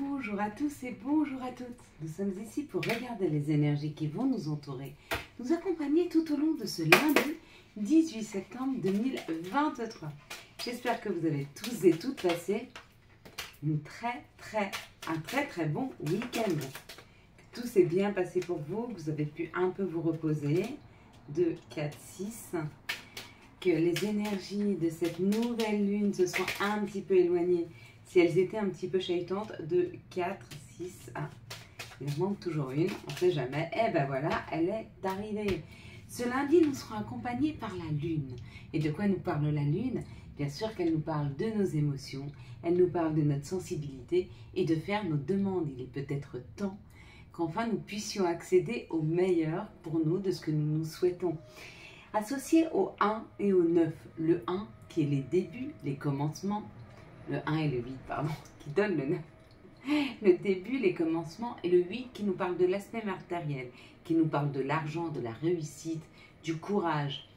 Bonjour à tous et bonjour à toutes. Nous sommes ici pour regarder les énergies qui vont nous entourer, nous accompagner tout au long de ce lundi 18 septembre 2023. J'espère que vous avez tous et toutes passé une très très un très très bon week-end. Que tout s'est bien passé pour vous, que vous avez pu un peu vous reposer. 2, 4, 6. Que les énergies de cette nouvelle lune se sont un petit peu éloignées si elles étaient un petit peu chahutantes, de 4, 6, 1. Il en manque toujours une, on ne sait jamais. Eh ben voilà, elle est arrivée. Ce lundi, nous serons accompagnés par la Lune. Et de quoi nous parle la Lune? Bien sûr qu'elle nous parle de nos émotions, elle nous parle de notre sensibilité et de faire nos demandes. Il est peut-être temps qu'enfin nous puissions accéder au meilleur pour nous de ce que nous nous souhaitons. Associé au 1 et au 9, le 1 qui est les débuts, les commencements, le 1 et le 8, pardon, qui donne le 9. Le début, les commencements, et le 8 qui nous parle de l'aspect matériel, qui nous parle de l'argent, de la réussite, du courage.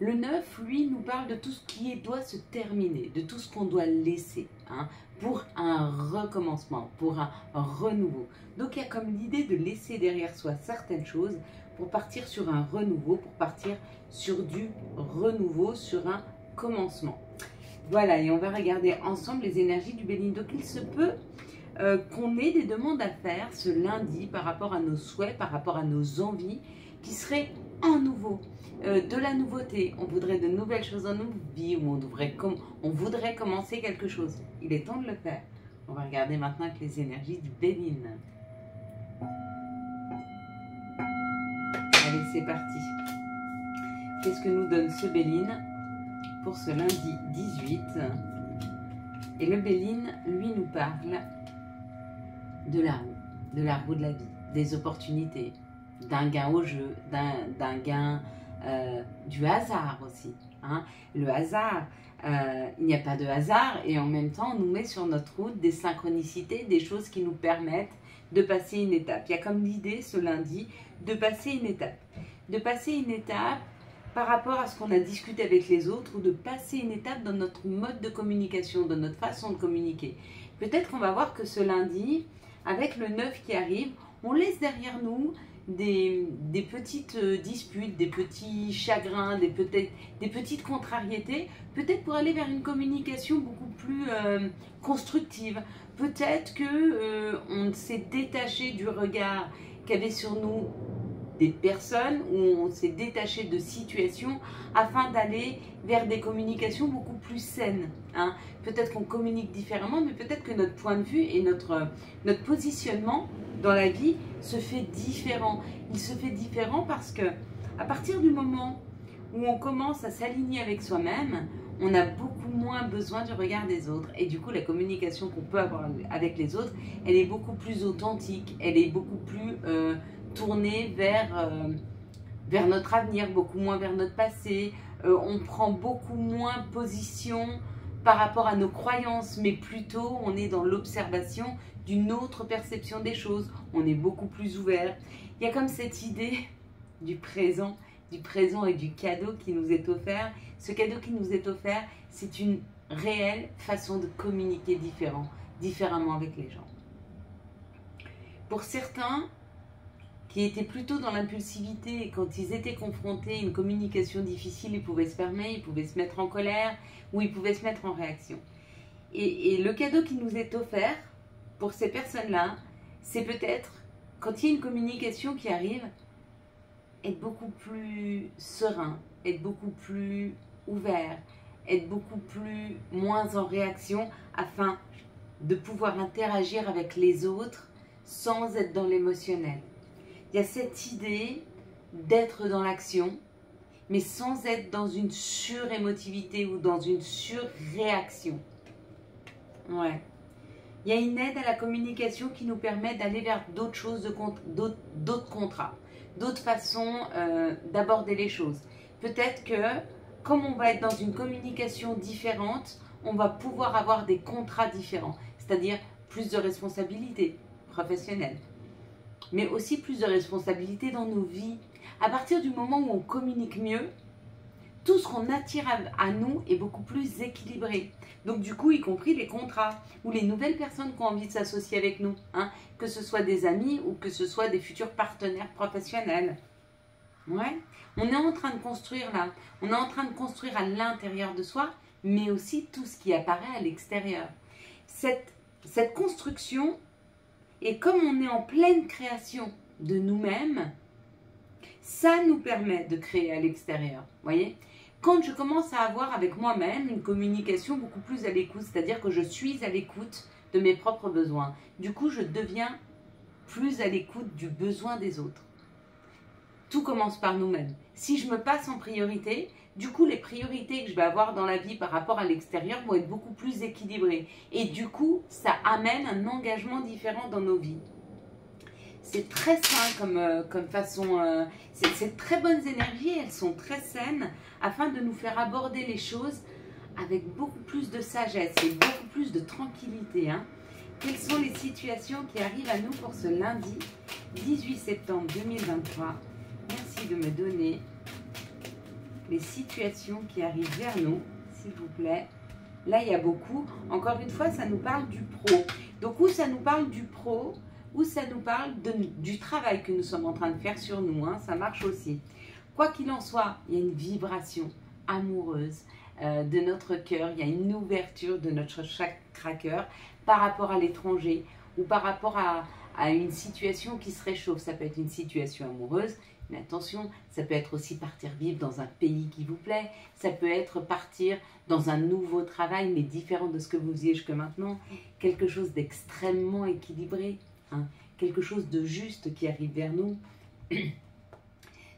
Le 9, lui, nous parle de tout ce qui doit se terminer, de tout ce qu'on doit laisser, hein, pour un recommencement, pour un renouveau. Donc il y a comme l'idée de laisser derrière soi certaines choses pour partir sur un renouveau, pour partir sur du renouveau, sur un commencement. Voilà, et on va regarder ensemble les énergies du Béline. Donc il se peut euh, qu'on ait des demandes à faire ce lundi par rapport à nos souhaits, par rapport à nos envies, qui seraient en nouveau, euh, de la nouveauté. On voudrait de nouvelles choses dans nos vies, ou on, voudrait commencer quelque chose. Il est temps de le faire. On va regarder maintenant avec les énergies du Béline. Allez, c'est parti. Qu'est-ce que nous donne ce Béline pour ce lundi 18. Et le Béline, lui, nous parle de la roue, de la roue de la vie, des opportunités, d'un gain au jeu, d'un gain euh, du hasard aussi. Hein. Le hasard, euh, il n'y a pas de hasard et en même temps, on nous met sur notre route des synchronicités, des choses qui nous permettent de passer une étape. Il y a comme l'idée ce lundi de passer une étape. De passer une étape par rapport à ce qu'on a discuté avec les autres ou de passer une étape dans notre mode de communication, dans notre façon de communiquer. Peut-être qu'on va voir que ce lundi, avec le 9 qui arrive, on laisse derrière nous des, petites euh, disputes, des petits chagrins, des, des petites contrariétés, peut-être pour aller vers une communication beaucoup plus euh, constructive. Peut-être que euh, on s'est détaché du regard qu'avait sur nous des personnes, où on s'est détaché de situations afin d'aller vers des communications beaucoup plus saines. Hein. Peut-être qu'on communique différemment, mais peut-être que notre point de vue et notre, notre positionnement dans la vie se fait différent. Il se fait différent parce que à partir du moment où on commence à s'aligner avec soi-même, on a beaucoup moins besoin du regard des autres. Et du coup, la communication qu'on peut avoir avec les autres, elle est beaucoup plus authentique, elle est beaucoup plus euh, tourner vers, euh, vers notre avenir, beaucoup moins vers notre passé. Euh, on prend beaucoup moins position par rapport à nos croyances, mais plutôt on est dans l'observation d'une autre perception des choses. On est beaucoup plus ouvert. Il y a comme cette idée du présent, du présent et du cadeau qui nous est offert. Ce cadeau qui nous est offert, c'est une réelle façon de communiquer différent, différemment avec les gens. Pour certains, qui étaient plutôt dans l'impulsivité. Quand ils étaient confrontés à une communication difficile, ils pouvaient se fermer, ils pouvaient se mettre en colère ou ils pouvaient se mettre en réaction. Et, le cadeau qui nous est offert pour ces personnes-là, c'est peut-être, quand il y a une communication qui arrive, être beaucoup plus serein, être beaucoup plus ouvert, être beaucoup plus moins en réaction afin de pouvoir interagir avec les autres sans être dans l'émotionnel il y a cette idée d'être dans l'action, mais sans être dans une surémotivité ou dans une surréaction. Ouais. Il y a une aide à la communication qui nous permet d'aller vers d'autres choses, d'autres contrats, d'autres façons euh, d'aborder les choses. Peut-être que comme on va être dans une communication différente, on va pouvoir avoir des contrats différents, c'est-à-dire plus de responsabilités professionnelles, mais aussi plus de responsabilité dans nos vies. À partir du moment où on communique mieux, tout ce qu'on attire à, nous est beaucoup plus équilibré. Donc du coup, y compris les contrats ou les nouvelles personnes qui ont envie de s'associer avec nous, hein, que ce soit des amis ou que ce soit des futurs partenaires professionnels. Ouais, on est en train de construire là, on est en train de construire à l'intérieur de soi, mais aussi tout ce qui apparaît à l'extérieur. Cette, cette construction, et comme on est en pleine création de nous-mêmes, ça nous permet de créer à l'extérieur. Voyez? Quand je commence à avoir avec moi-même une communication beaucoup plus à l'écoute, c'est-à-dire que je suis à l'écoute de mes propres besoins, du coup, je deviens plus à l'écoute du besoin des autres. Tout commence par nous-mêmes. Si je me passe en priorité, du coup, les priorités que je vais avoir dans la vie par rapport à l'extérieur vont être beaucoup plus équilibrées. Et du coup, ça amène un engagement différent dans nos vies. C'est très sain comme, euh, comme façon. Euh, c'est très bonnes énergies, elles sont très saines afin de nous faire aborder les choses avec beaucoup plus de sagesse et beaucoup plus de tranquillité. Hein. Quelles sont les situations qui arrivent à nous pour ce lundi 18 septembre 2023 Merci de me donner les situations qui arrivent vers nous, s'il vous plaît. Là, il y a beaucoup. Encore une fois, ça nous parle du pro. Donc, où ça nous parle du pro, ou ça nous parle du travail que nous sommes en train de faire sur nous. Hein, ça marche aussi. Quoi qu'il en soit, il y a une vibration amoureuse euh, de notre cœur, il y a une ouverture de notre chakra cœur par rapport à l'étranger ou par rapport à une situation qui se réchauffe. Ça peut être une situation amoureuse, attention, ça peut être aussi partir vivre dans un pays qui vous plaît, ça peut être partir dans un nouveau travail, mais différent de ce que vous faisiez jusque maintenant, quelque chose d'extrêmement équilibré, hein. quelque chose de juste qui arrive vers nous.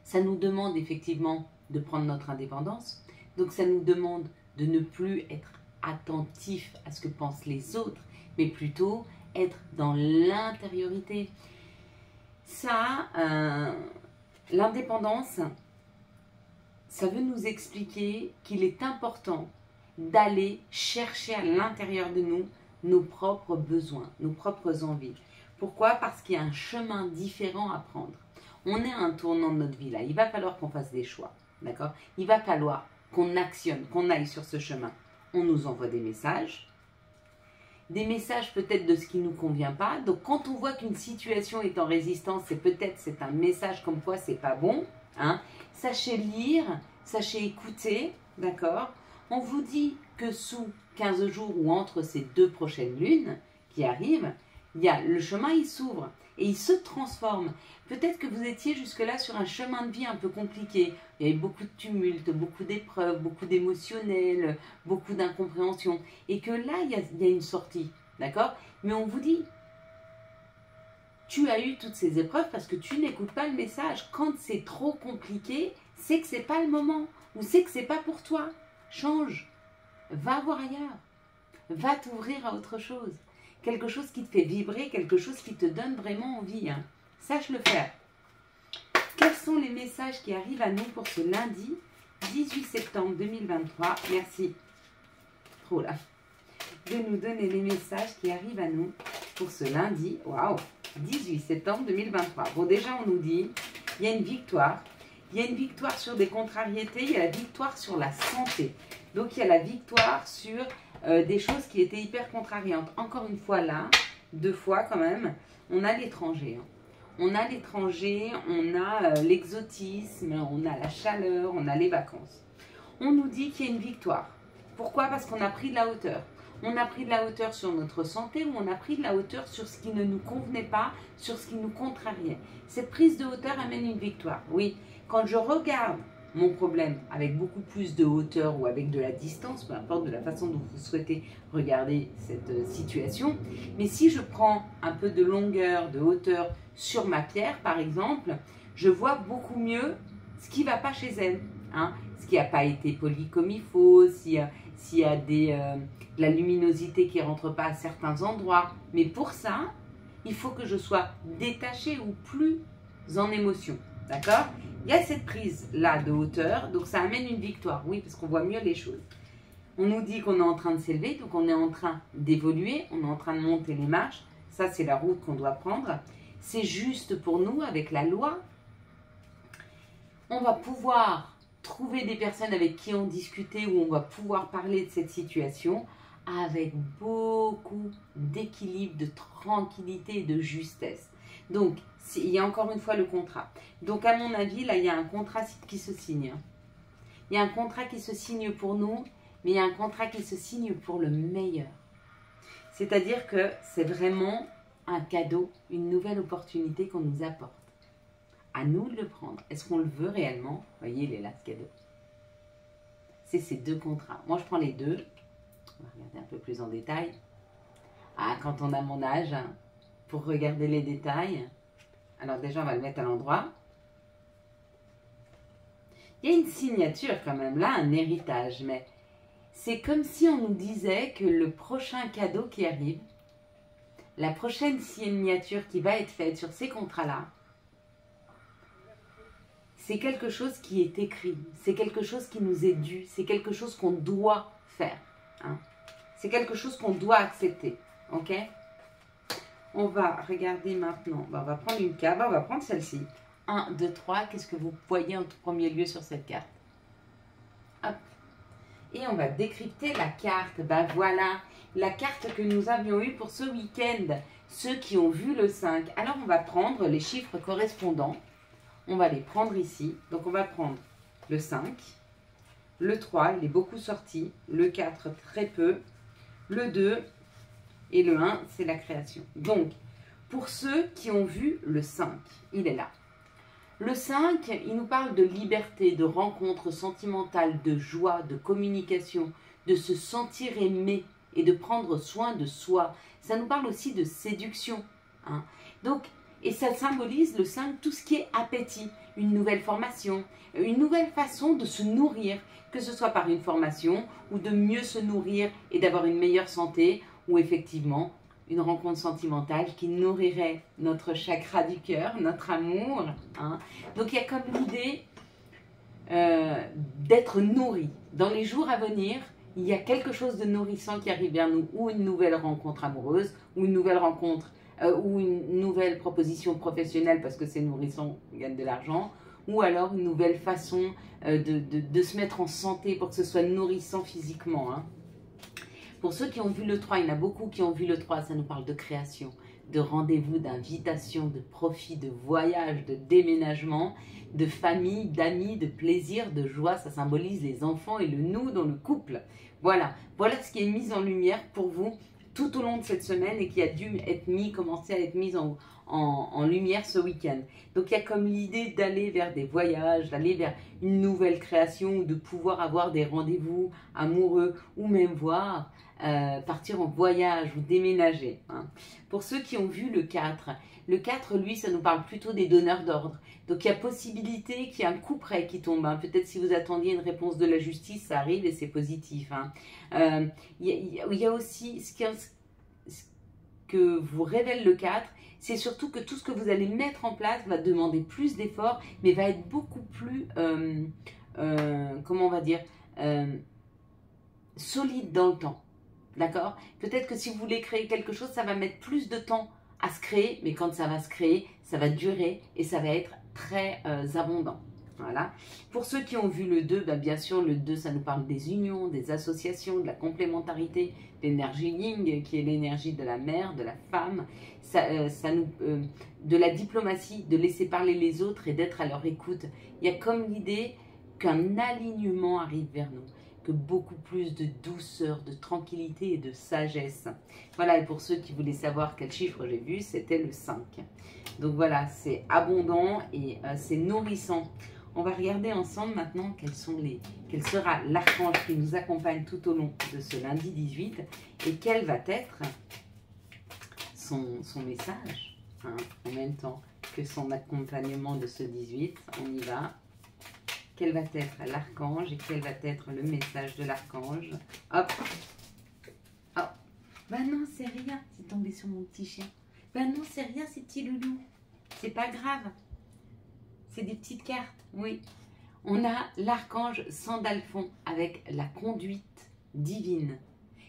Ça nous demande effectivement de prendre notre indépendance. Donc ça nous demande de ne plus être attentif à ce que pensent les autres, mais plutôt être dans l'intériorité. Ça, euh, l'indépendance, ça veut nous expliquer qu'il est important d'aller chercher à l'intérieur de nous nos propres besoins, nos propres envies. Pourquoi? Parce qu'il y a un chemin différent à prendre on est à un tournant de notre vie là. Il va falloir qu'on fasse des choix. D'accord? Il va falloir qu'on actionne, qu'on aille sur ce chemin. On nous envoie des messages. Des messages peut-être de ce qui ne nous convient pas. Donc quand on voit qu'une situation est en résistance, c'est peut-être c'est un message comme quoi c'est pas bon. Hein sachez lire, sachez écouter, d'accord On vous dit que sous 15 jours ou entre ces deux prochaines lunes qui arrivent, il y a le chemin il s'ouvre et il se transforme. Peut-être que vous étiez jusque-là sur un chemin de vie un peu compliqué. Il y avait beaucoup de tumulte, beaucoup d'épreuves, beaucoup d'émotionnel, beaucoup d'incompréhension. Et que là, il y, a, il y a une sortie. D'accord? Mais on vous dit, tu as eu toutes ces épreuves parce que tu n'écoutes pas le message. Quand c'est trop compliqué, c'est que c'est pas le moment. Ou c'est que c'est pas pour toi. Change. Va voir ailleurs. Va t'ouvrir à autre chose quelque chose qui te fait vibrer, quelque chose qui te donne vraiment envie. Hein. Sache le faire. Quels sont les messages qui arrivent à nous pour ce lundi 18 septembre 2023 Merci. Trop là. De nous donner les messages qui arrivent à nous pour ce lundi. Waouh 18 septembre 2023. Bon, déjà, on nous dit il y a une victoire. Il y a une victoire sur des contrariétés. Il y a la victoire sur la santé. Donc, il y a la victoire sur euh, des choses qui étaient hyper contrariantes. Encore une fois là, deux fois quand même, on a l'étranger. Hein. On a l'étranger, on a euh, l'exotisme, on a la chaleur, on a les vacances. On nous dit qu'il y a une victoire. Pourquoi? Parce qu'on a pris de la hauteur. On a pris de la hauteur sur notre santé ou on a pris de la hauteur sur ce qui ne nous convenait pas, sur ce qui nous contrariait. Cette prise de hauteur amène une victoire. Oui, quand je regarde mon problème avec beaucoup plus de hauteur ou avec de la distance, peu importe de la façon dont vous souhaitez regarder cette euh, situation. Mais si je prends un peu de longueur, de hauteur sur ma pierre, par exemple, je vois beaucoup mieux ce qui ne va pas chez elle. Hein, ce qui n'a pas été poli comme il faut, s'il y a, des, euh, de la luminosité qui ne rentre pas à certains endroits. Mais pour ça, il faut que je sois détachée ou plus en émotion. D'accord? Il y a cette prise-là de hauteur, donc ça amène une victoire, oui, parce qu'on voit mieux les choses. On nous dit qu'on est en train de s'élever, donc on est en train d'évoluer, on est en train de monter les marches. Ça, c'est la route qu'on doit prendre. C'est juste pour nous, avec la loi, on va pouvoir trouver des personnes avec qui en discuter, où on va pouvoir parler de cette situation avec beaucoup d'équilibre, de tranquillité et de justesse. Donc, il y a encore une fois le contrat. Donc, à mon avis, là, il y a un contrat qui se signe. Il y a un contrat qui se signe pour nous, mais il y a un contrat qui se signe pour le meilleur. C'est-à-dire que c'est vraiment un cadeau, une nouvelle opportunité qu'on nous apporte. À nous de le prendre. Est-ce qu'on le veut réellement? Vous voyez, il est là, ce cadeau. C'est ces deux contrats. Moi, je prends les deux. On va regarder un peu plus en détail. Ah, quand on a mon âge, pour regarder les détails. Alors déjà, on va le mettre à l'endroit. Il y a une signature quand même là, un héritage, mais c'est comme si on nous disait que le prochain cadeau qui arrive, la prochaine signature qui va être faite sur ces contrats-là, c'est quelque chose qui est écrit, c'est quelque chose qui nous est dû, c'est quelque chose qu'on doit faire. Hein. C'est quelque chose qu'on doit accepter. Ok? On va regarder maintenant. on va prendre une carte. On va prendre celle-ci. 1, 2, 3. Qu'est-ce que vous voyez en tout premier lieu sur cette carte? Hop. Et on va décrypter la carte. Ben voilà, la carte que nous avions eue pour ce week-end. Ceux qui ont vu le 5. Alors on va prendre les chiffres correspondants. On va les prendre ici. Donc on va prendre le 5. Le 3, il est beaucoup sorti. Le 4, très peu. Le 2 et le 1, c'est la création. Donc, pour ceux qui ont vu le 5, il est là. Le 5, il nous parle de liberté, de rencontre sentimentale, de joie, de communication, de se sentir aimé et de prendre soin de soi. Ça nous parle aussi de séduction. Hein. Donc, et ça symbolise le 5, tout ce qui est appétit, une nouvelle formation, une nouvelle façon de se nourrir, que ce soit par une formation ou de mieux se nourrir et d'avoir une meilleure santé, ou effectivement une rencontre sentimentale qui nourrirait notre chakra du cœur, notre amour. Hein. Donc il y a comme l'idée euh, d'être nourri. Dans les jours à venir, il y a quelque chose de nourrissant qui arrive vers nous, ou une nouvelle rencontre amoureuse, ou une nouvelle rencontre, euh, ou une nouvelle proposition professionnelle parce que c'est nourrissant, on gagne de l'argent, ou alors une nouvelle façon euh, de, se mettre en santé pour que ce soit nourrissant physiquement. Hein. Pour ceux qui ont vu le 3, il y en a beaucoup qui ont vu le 3, ça nous parle de création, de rendez-vous, d'invitation, de profit, de voyage, de déménagement, de famille, d'amis, de plaisir, de joie. Ça symbolise les enfants et le nous dans le couple. Voilà, voilà ce qui est mis en lumière pour vous tout au long de cette semaine et qui a dû être mis, commencer à être mis en, en, lumière ce week-end. Donc il y a comme l'idée d'aller vers des voyages, d'aller vers une nouvelle création, de pouvoir avoir des rendez-vous amoureux ou même voir euh, partir en voyage ou déménager. Hein. Pour ceux qui ont vu le 4, le 4, lui, ça nous parle plutôt des donneurs d'ordre. Donc il y a possibilité qu'il y ait un coup près qui tombe. Hein. Peut-être si vous attendiez une réponse de la justice, ça arrive et c'est positif. Hein. Euh, il, y a, aussi ce, que vous révèle le 4, c'est surtout que tout ce que vous allez mettre en place va demander plus d'efforts, mais va être beaucoup plus, euh, euh, comment on va dire, solide dans le temps. D'accord? Peut-être que si vous voulez créer quelque chose, ça va mettre plus de temps se créer, mais quand ça va se créer, ça va durer et ça va être très abondant. Voilà. Pour ceux qui ont vu le 2, bah, bien sûr, le 2, ça nous parle des unions, des associations, de la complémentarité, l'énergie Ying, qui est l'énergie de la mère, de la femme, ça, euh, nous, euh, de la diplomatie, de laisser parler les autres et d'être à leur écoute. Il y a comme l'idée qu'un alignement arrive vers nous, que beaucoup plus de douceur, de tranquillité et de sagesse. Voilà, et pour ceux qui voulaient savoir quel chiffre j'ai vu, c'était le 5. Donc voilà, c'est abondant et euh, c'est nourrissant. On va regarder ensemble maintenant quels sont les, quel sera l'archange qui nous accompagne tout au long de ce lundi 18 et quel va être son, message hein, en même temps que son accompagnement de ce 18. On y va. Quel va être l'archange et quel va être le message de l'archange? Hop Hop Bah non, c'est rien, c'est tombé sur mon petit chien. Bah non, c'est rien, c'est petit loulou. C'est pas grave. C'est des petites cartes, oui. On a l'archange Sandalphon avec la conduite divine.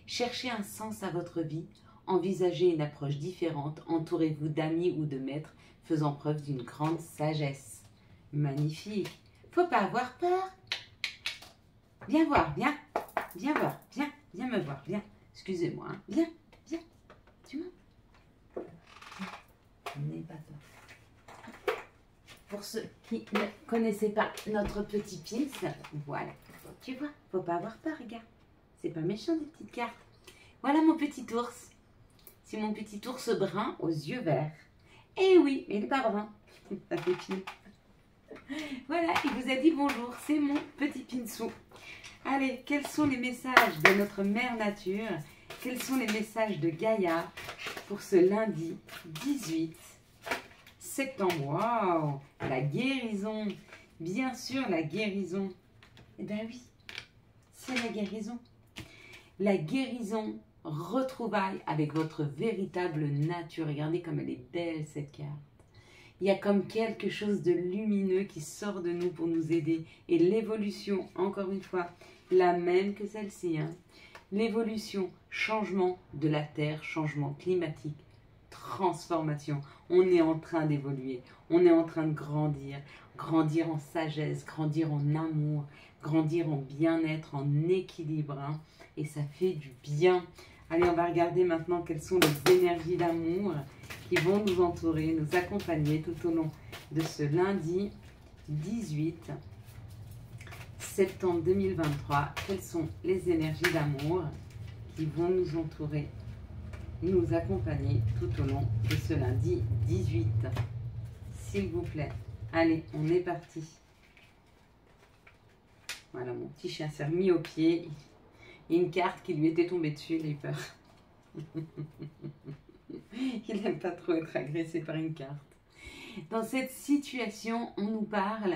Cherchez un sens à votre vie, envisagez une approche différente, entourez-vous d'amis ou de maîtres faisant preuve d'une grande sagesse. Magnifique. Faut pas avoir peur. Viens voir, viens. Viens voir, viens. Viens me voir, viens. Excusez-moi, hein. viens, viens. Tu m'as N'aie pas peur. Pour ceux qui ne connaissaient pas notre petit pince, voilà. Tu vois, faut pas avoir peur, regarde. C'est pas méchant des petites cartes. Voilà mon petit ours. C'est mon petit ours brun aux yeux verts. Eh oui, mais il n'est pas brun. Ça fait. Voilà, il vous a dit bonjour. C'est mon petit pinsou. Allez, quels sont les messages de notre mère nature? Quels sont les messages de Gaïa pour ce lundi 18 septembre? Waouh La guérison Bien sûr, la guérison. Eh bien oui, c'est la guérison. La guérison, retrouvaille avec votre véritable nature. Regardez comme elle est belle cette carte. Il y a comme quelque chose de lumineux qui sort de nous pour nous aider. Et l'évolution, encore une fois, la même que celle-ci. Hein. L'évolution, changement de la Terre, changement climatique, transformation. On est en train d'évoluer, on est en train de grandir, grandir en sagesse, grandir en amour, grandir en bien-être, en équilibre. Hein. Et ça fait du bien. Allez, on va regarder maintenant quelles sont les énergies d'amour qui vont nous entourer, nous accompagner tout au long de ce lundi 18 septembre 2023, quelles sont les énergies d'amour qui vont nous entourer, nous accompagner tout au long de ce lundi 18. S'il vous plaît. Allez, on est parti. Voilà, mon petit chien s'est remis au pied. Une carte qui lui était tombée dessus, il a eu peur. il n'aime pas trop être agressé par une carte. Dans cette situation, on nous parle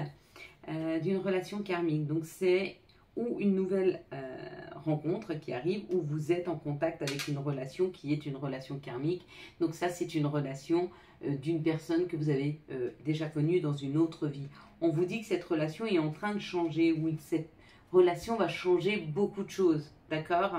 euh, d'une relation karmique. Donc c'est ou une nouvelle euh, rencontre qui arrive, ou vous êtes en contact avec une relation qui est une relation karmique. Donc ça, c'est une relation euh, d'une personne que vous avez déjà connue dans une autre vie. On vous dit que cette relation est en train de changer, ou cette relation va changer beaucoup de choses, d'accord?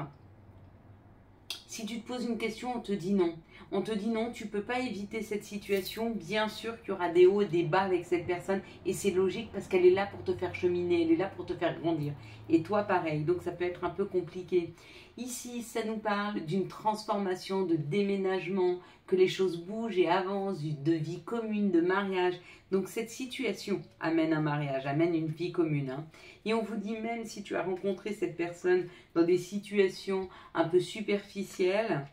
Si tu te poses une question, on te dit non on te dit non, tu peux pas éviter cette situation. Bien sûr qu'il y aura des hauts et des bas avec cette personne et c'est logique parce qu'elle est là pour te faire cheminer, elle est là pour te faire grandir. Et toi pareil, donc ça peut être un peu compliqué. Ici, ça nous parle d'une transformation, de déménagement, que les choses bougent et avancent, de vie commune, de mariage. Donc cette situation amène un mariage, amène une vie commune. Hein. Et on vous dit même si tu as rencontré cette personne dans des situations un peu superficielles,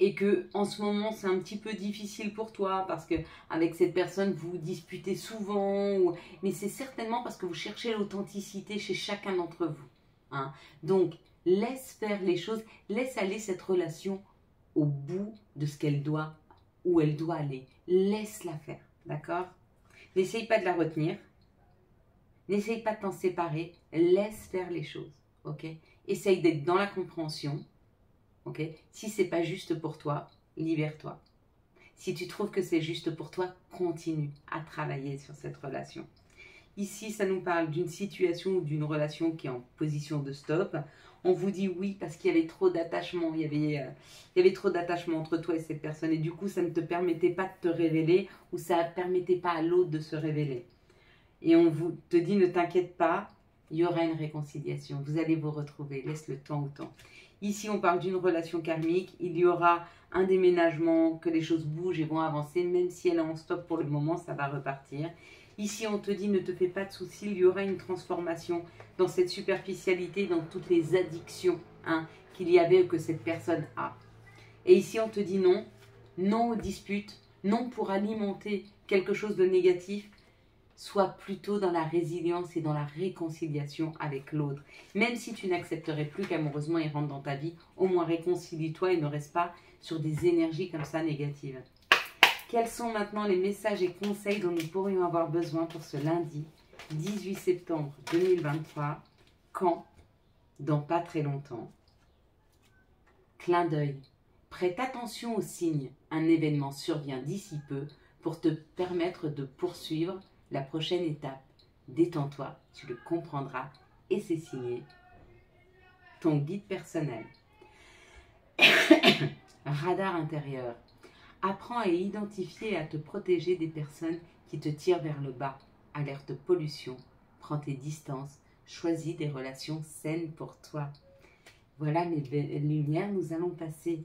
et que en ce moment c'est un petit peu difficile pour toi parce que avec cette personne vous disputez souvent, mais c'est certainement parce que vous cherchez l'authenticité chez chacun d'entre vous. Hein. Donc laisse faire les choses, laisse aller cette relation au bout de ce qu'elle doit, où elle doit aller. Laisse-la faire, d'accord? N'essaye pas de la retenir, n'essaye pas de t'en séparer, laisse faire les choses, ok? Essaye d'être dans la compréhension, Ok? Si c'est pas juste pour toi, libère-toi. Si tu trouves que c'est juste pour toi, continue à travailler sur cette relation. Ici, ça nous parle d'une situation ou d'une relation qui est en position de stop. On vous dit oui parce qu'il y avait trop d'attachement, il, y avait, euh, trop d'attachement entre toi et cette personne et du coup, ça ne te permettait pas de te révéler ou ça ne permettait pas à l'autre de se révéler. Et on vous te dit ne t'inquiète pas, il y aura une réconciliation. Vous allez vous retrouver, laisse le temps au temps. Ici, on parle d'une relation karmique. Il y aura un déménagement, que les choses bougent et vont avancer. Même si elle est en stop pour le moment, ça va repartir. Ici, on te dit ne te fais pas de soucis, il y aura une transformation dans cette superficialité, dans toutes les addictions hein, qu'il y avait ou que cette personne a. Et ici, on te dit non, non aux disputes, non pour alimenter quelque chose de négatif, sois plutôt dans la résilience et dans la réconciliation avec l'autre. Même si tu n'accepterais plus qu'amoureusement il rentre dans ta vie, au moins réconcilie-toi et ne reste pas sur des énergies comme ça négatives. Quels sont maintenant les messages et conseils dont nous pourrions avoir besoin pour ce lundi 18 septembre 2023 Quand? Dans pas très longtemps. Clin d'œil. Prête attention aux signes. Un événement survient d'ici peu pour te permettre de poursuivre la prochaine étape. Détends-toi, tu le comprendras et c'est signé ton guide personnel. Radar intérieur. Apprends à identifier et à te protéger des personnes qui te tirent vers le bas. Alerte pollution. Prends tes distances. choisi des relations saines pour toi. Voilà mes lumières, nous allons passer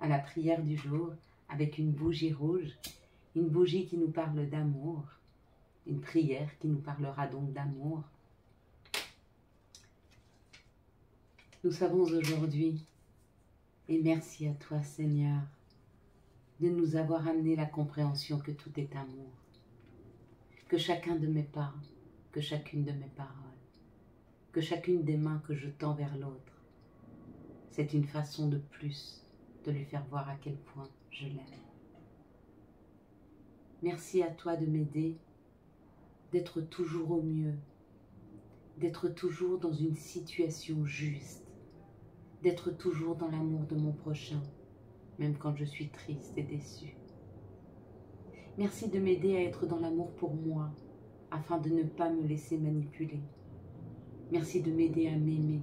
à la prière du jour avec une bougie rouge, une bougie qui nous parle d'amour, une prière qui nous parlera donc d'amour. Nous savons aujourd'hui, et merci à toi Seigneur, de nous avoir amené la compréhension que tout est amour, que chacun de mes pas, que chacune de mes paroles, que chacune des mains que je tends vers l'autre, c'est une façon de plus de lui faire voir à quel point je l'aime. Merci à toi de m'aider, d'être toujours au mieux, d'être toujours dans une situation juste, d'être toujours dans l'amour de mon prochain, même quand je suis triste et déçue. Merci de m'aider à être dans l'amour pour moi, afin de ne pas me laisser manipuler. Merci de m'aider à m'aimer,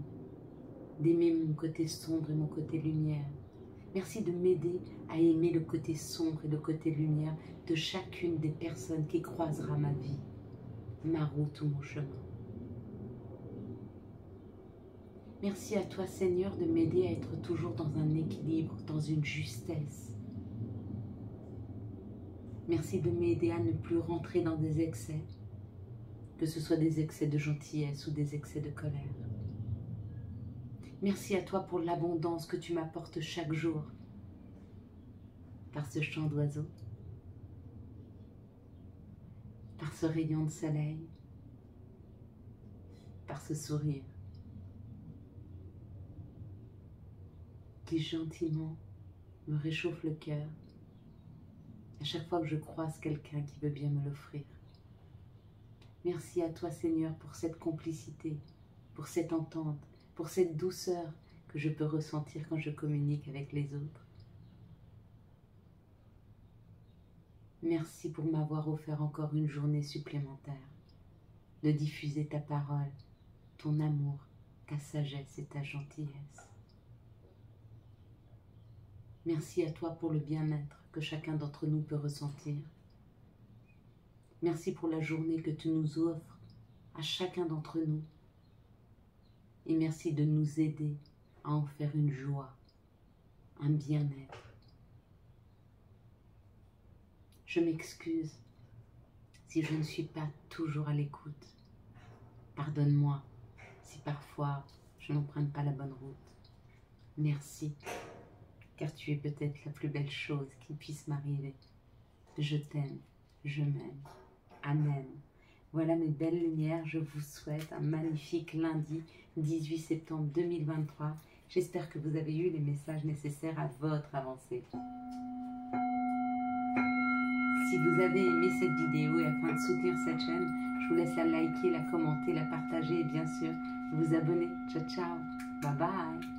d'aimer mon côté sombre et mon côté lumière. Merci de m'aider à aimer le côté sombre et le côté lumière de chacune des personnes qui croisera ma vie, ma route ou mon chemin. Merci à toi Seigneur de m'aider à être toujours dans un équilibre, dans une justesse. Merci de m'aider à ne plus rentrer dans des excès, que ce soit des excès de gentillesse ou des excès de colère. Merci à toi pour l'abondance que tu m'apportes chaque jour par ce chant d'oiseau, par ce rayon de soleil, par ce sourire qui gentiment me réchauffe le cœur à chaque fois que je croise quelqu'un qui veut bien me l'offrir. Merci à toi Seigneur pour cette complicité, pour cette entente, pour cette douceur que je peux ressentir quand je communique avec les autres. Merci pour m'avoir offert encore une journée supplémentaire, de diffuser ta parole, ton amour, ta sagesse et ta gentillesse. Merci à toi pour le bien-être que chacun d'entre nous peut ressentir. Merci pour la journée que tu nous offres à chacun d'entre nous et merci de nous aider à en faire une joie, un bien-être. Je m'excuse si je ne suis pas toujours à l'écoute. Pardonne-moi si parfois je n'emprunte pas la bonne route. Merci, car tu es peut-être la plus belle chose qui puisse m'arriver. Je t'aime, je m'aime. Amen. Voilà mes belles lumières, je vous souhaite un magnifique lundi 18 septembre 2023. J'espère que vous avez eu les messages nécessaires à votre avancée. Si vous avez aimé cette vidéo et afin de soutenir cette chaîne, je vous laisse la liker, la commenter, la partager et bien sûr vous abonner. Ciao ciao, bye bye